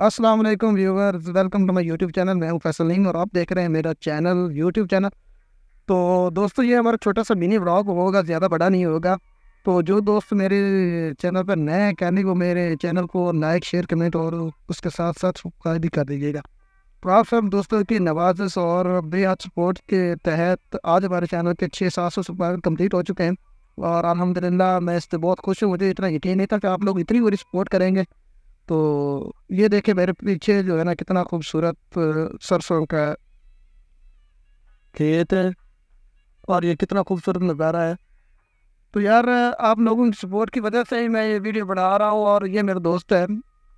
अस्सलाम वालेकुम viewers, welcome to my YouTube channel. मैं हूँ फैसल नहीं और आप देख रहे हैं मेरा चैनल, यूट्यूब चैनल। तो दोस्तों, ये हमारा छोटा सा मिनी ब्लॉग होगा, ज़्यादा बड़ा नहीं होगा। तो जो दोस्त मेरे चैनल पर नए हैं, कहने को मेरे चैनल को लाइक, शेयर, कमेंट और उसके साथ साथ सब्सक्राइब भी कर दीजिएगा। तो आप सब दोस्तों की नवाजिश और बेहद सपोर्ट के तहत आज हमारे चैनल के छः सात सौ सब्सक्राइबर कंप्लीट हो चुके हैं। और अलहमदिल्ला मैं इससे बहुत खुश हूँ, मुझे इतना यकीन नहीं था कि आप लोग इतनी बुरी सपोर्ट करेंगे। तो ये देखे मेरे पीछे जो है ना कितना खूबसूरत सरसों का खेत है और ये कितना खूबसूरत नज़ारा है। तो यार आप लोगों की सपोर्ट की वजह से ही मैं ये वीडियो बना रहा हूँ और ये मेरा दोस्त है,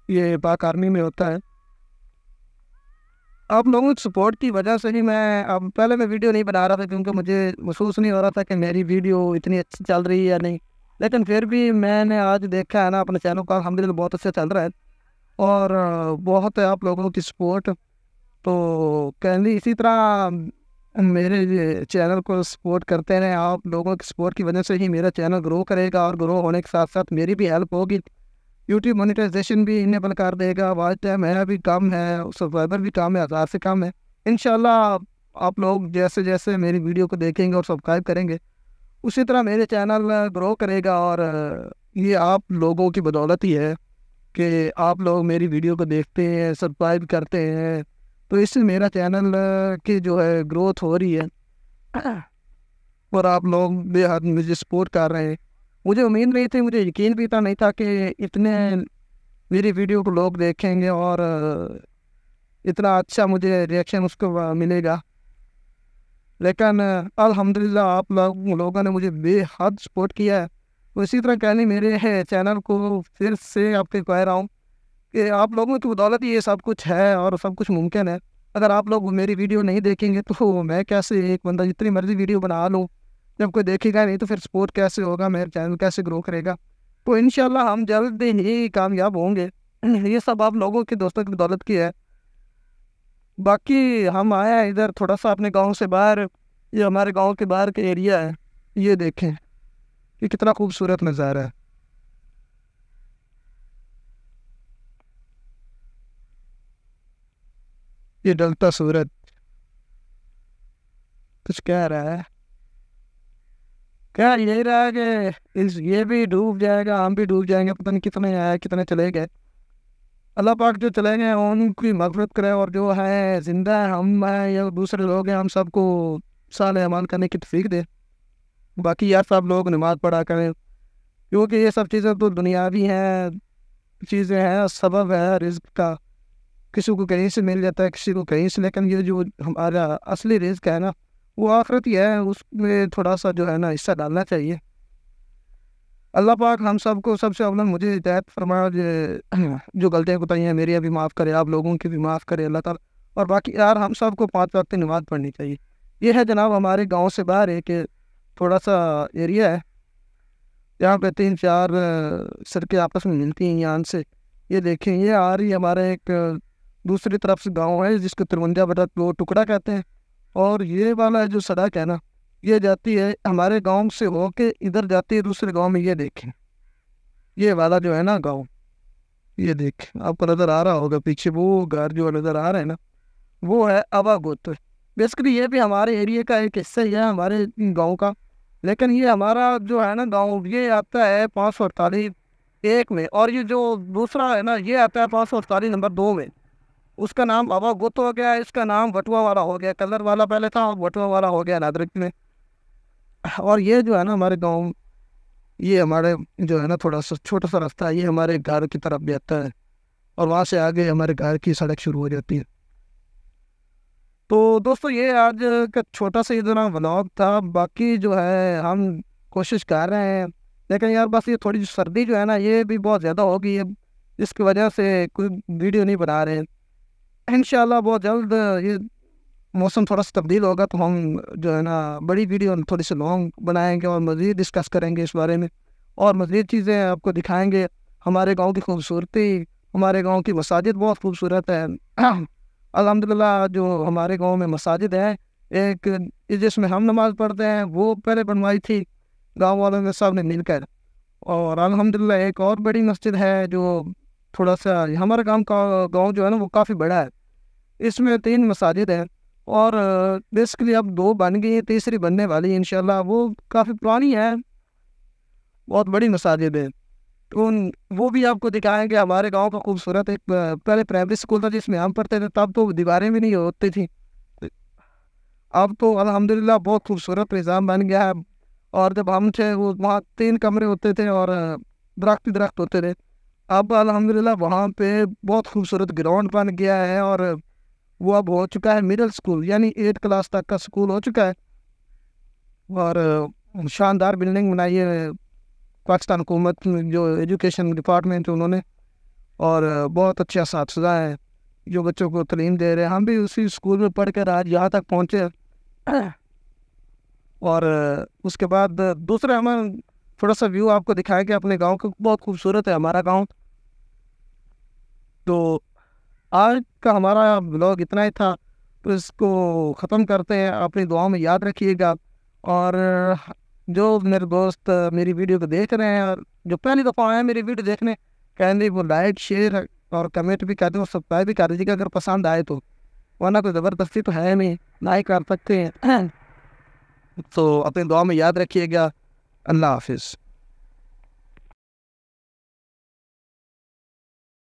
ये पाक आर्मी में होता है। आप लोगों की सपोर्ट की वजह से ही मैं अब पहले मैं वीडियो नहीं बना रहा था क्योंकि मुझे महसूस नहीं हो रहा था कि मेरी वीडियो इतनी अच्छी चल रही है या नहीं। लेकिन फिर भी मैंने आज देखा है ना अपने चैनल का अलहमदिल्ला बहुत अच्छा चल रहा है। और बहुत है आप लोगों की सपोर्ट तो कैंडी इसी तरह मेरे चैनल को सपोर्ट करते रहें। आप लोगों की सपोर्ट की वजह से ही मेरा चैनल ग्रो करेगा और ग्रो होने के साथ साथ मेरी भी हेल्प होगी। यूट्यूब मोनिटाइजेशन भी इनेबल कर देगा। वाच टाइम है भी कम है सब्सक्राइबर भी कम है, हज़ार से कम है। इन आप लोग जैसे जैसे मेरी वीडियो को देखेंगे और सब्सक्राइब करेंगे, उसी तरह मेरे चैनल ग्रो करेगा। और ये आप लोगों की बदौलत ही है। कि आप लोग मेरी वीडियो को देखते हैं सब्सक्राइब करते हैं। तो इससे मेरा चैनल की जो है ग्रोथ हो रही है। और आप लोग बेहद मुझे सपोर्ट कर रहे हैं। मुझे उम्मीद नहीं थी, मुझे यकीन भी था नहीं था कि इतने मेरी वीडियो को लोग देखेंगे और इतना अच्छा मुझे रिएक्शन उसको मिलेगा। लेकिन अल्हम्दुलिल्लाह आप लोग, लोगों ने मुझे बेहद सपोर्ट किया है। इसी तरह कहने मेरे चैनल को फिर से आपके कह रहा हूँ कि आप लोगों की बदौलत ये सब कुछ है और सब कुछ मुमकिन है। अगर आप लोग मेरी वीडियो नहीं देखेंगे तो मैं कैसे एक बंदा जितनी मर्ज़ी वीडियो बना लूँ? जब कोई देखेगा नहीं तो फिर सपोर्ट कैसे होगा, मेरा चैनल कैसे ग्रो करेगा? तो इन हम जल्द ही कामयाब होंगे। ये सब आप लोगों के दोस्तों की बदौलत की है। बाकी हम आए हैं इधर, थोड़ा सा अपने गाँव से बाहर, ये हमारे गाँव के बाहर के एरिया है। ये देखें। ये कितना खूबसूरत नज़ारा है। ये डलता सूरज। कुछ कह रहा है। क्या यही रहा है कि इस ये भी डूब जाएगा, हम भी डूब जाएँगे, पता नहीं कितने आए, कितने चले गए। अल्लाह पाक जो चले गए, उनकी मफरत करे और जो है, ज़िंदा है, हम हैं, या दूसरे लोग हैं, हम सबको साल अमान करने की तफीक दे। बाकी यार सब लोग नमाज़ पढ़ा करें, क्योंकि ये सब चीज़ें तो दुनियावी हैं, चीज़ें हैं, सबब है रिज्क का। किसी को कहीं से मिल जाता है, किसी को कहीं से, लेकिन ये जो हमारा असली रिज्क है ना, वो आखिरत ही है, उसमें थोड़ा सा जो है ना हिस्सा डालना चाहिए। अल्लाह पाक हम सबको सबसे अवलन मुझे हिदायत फरमाया जो गलतियाँ कोताही हैं, मेरी अभी माफ़ करे, आप लोगों की भी माफ़ करे अल्लाह ताला। और बाकी यार हम सबको पाँच वक्त नमाज़ पढ़नी चाहिए। यह है जनाब हमारे गाँव से बाहर है कि थोड़ा सा एरिया है। यहाँ पे तीन चार सड़कें आपस में मिलती हैं यहाँ से। ये देखें, ये आ रही हमारे एक दूसरी तरफ़ से गाँव है, जिसको तिरवंजा बटा वो टुकड़ा कहते हैं। और ये वाला जो सड़क है ना, ये जाती है हमारे गाँव से हो के इधर जाती है दूसरे गाँव में, ये देखें। ये वाला जो है ना गाँव, ये देखें। आपको नज़र आ रहा होगा, पीछे वो घर जो नज़र आ रहा है ना, वो है अवागुत बेसिकली ये भी हमारे एरिया का एक हिस्सा ही है, हमारे गाँव का। लेकिन ये हमारा जो है ना गाँव, ये आता है पाँच सौ अड़तालीस एक में। और ये जो दूसरा है ना, ये आता है पाँच सौ अड़तालीस नंबर दो में। उसका नाम अवा गुत हो गया, इसका नाम वटुआ वाला हो गया। कलर वाला पहले था और वटुआ वाला हो गया नादरिक में। और ये जो है ना हमारे गाँव, ये हमारे जो है ना थोड़ा सा छोटा सा रास्ता है। ये हमारे घर की तरफ़ भी आता है। और वहाँ से आगे हमारे घर की सड़क शुरू हो जाती है। तो दोस्तों ये आज का छोटा सा इतना ब्लॉग था, बाकी जो है हम कोशिश कर रहे हैं। लेकिन यार बस ये थोड़ी सर्दी जो है ना, ये भी बहुत ज़्यादा हो गई है इसकी वजह से कोई वीडियो नहीं बना रहे हैं। इन बहुत जल्द ये मौसम थोड़ा सा तब्दील होगा तो हम जो है ना बड़ी वीडियो थोड़ी सी लॉन्ग बनाएँगे और मज़ीद डिस्कस करेंगे इस बारे में। और मज़ीद चीज़ें आपको दिखाएँगे, हमारे गाँव की खूबसूरती, हमारे गाँव की मसाजिद बहुत खूबसूरत है। अलहमदिल्ला जो हमारे गाँव में मसाजिद है, एक जिसमें हम नमाज़ पढ़ते हैं, वो पहले बनवाई थी, गाँव वालों के सबने मिलकर। और अलहमदिल्ला एक और बड़ी मस्जिद है, जो थोड़ा सा हमारे गाँव का, गाँव जो है ना, वो काफ़ी बड़ा है। इसमें तीन मसाजिद हैं, और बेसिकली अब दो बन गई, तीसरी बनने वाली है इंशाल्लाह। वो काफ़ी पुरानी है, बहुत बड़ी मसाजिद है। तो वो भी आपको दिखाएँगे हमारे गाँव का खूबसूरत एक पहले प्राइमरी स्कूल था जिसमें हम पढ़ते थे, तब तो दीवारें भी नहीं होती थी। अब तो अल्हम्दुलिल्लाह बहुत खूबसूरत निज़ाम बन गया है। और जब हम थे, वो वहाँ तीन कमरे होते थे और दरख्त दरख्त होते थे। अब अल्हम्दुलिल्लाह वहाँ पे बहुत खूबसूरत ग्राउंड बन गया है और वो अब हो चुका है मिडिल स्कूल यानी एट क्लास तक का स्कूल हो चुका है। और शानदार बिल्डिंग बनाई है पाकिस्तान हुकूमत जो एजुकेशन डिपार्टमेंट है उन्होंने, और बहुत अच्छे इस है, जो बच्चों को तलीम दे रहे हैं। हम भी उसी स्कूल में पढ़ कर आज यहाँ तक पहुँचे। और उसके बाद दूसरा हम थोड़ा सा व्यू आपको दिखाया दिखाएँगे अपने गाँव का बहुत खूबसूरत है हमारा गाँव। तो आज का हमारा ब्लॉग इतना ही था। तो इसको ख़त्म करते हैं। अपनी दुआओं में याद रखिएगा। और जो मेरे दोस्त, मेरी वीडियो को देख रहे हैं और जो पहली दफ़ा आए हैं मेरी वीडियो देखने कहेंगे वो लाइक शेयर और कमेंट भी कर दें और सब्सक्राइब भी कर दीजिएगा अगर पसंद आए तो। वरना कोई ज़बरदस्ती तो है नहीं, ना ही कर सकते हैं। तो अपनी दुआ में याद रखिएगा। अल्लाह हाफिज़।